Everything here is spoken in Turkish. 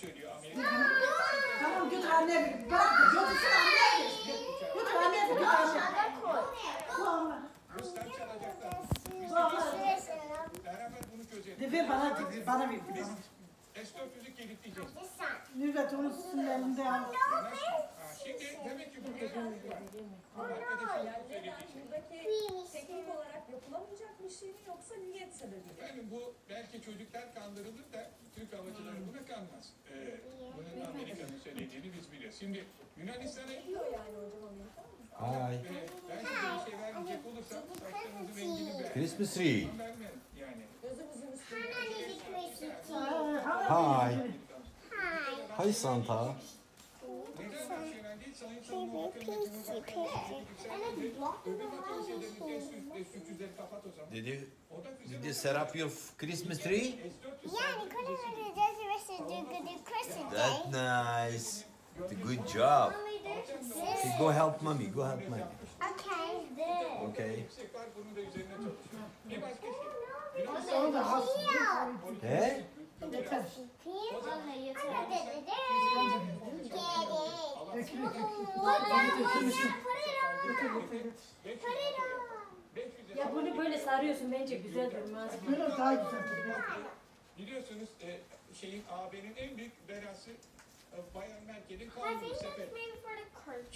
söylüyor Amerika. Tamam götür anne bir. Bırak götürsün anne bir. Götür anne bir götür anne. Bu Allah. Ruslar çalacaklar. Beraber bunu çözelim. De ver bana, de, bana ver. Bana. S-400'ü kilitleyeceğiz. Nübet onun sinirlerinde al. Ha, Şimdi demek ki bir şey şey. Teknik olarak yapılamayacak bir şey mi yoksa niyet sebebiyle? Efendim bu belki çocuklar kandırılır da Türk havacıları buna kanmaz. Şimdi yani. Hi. e, bir şey vermeyecek rengini. Christmas tree. Yani. Hi. Hi Santa. Did you did you set up your Christmas tree? Christmas Day. That's nice. Day. nice. Good job. Okay, go help mommy. Go help mommy. Okay. Okay. He? Yeter. Dökülür dökülür. Götür götür götür. 500 Ya bunu böyle sarıyorsun bence güzel durmaz. Böyle daha güzel. Biliyorsunuz e, şeyin AB'nin en büyük belası of Bayan Mankin in Kuala Lumpur. I think that's maybe for the curtain.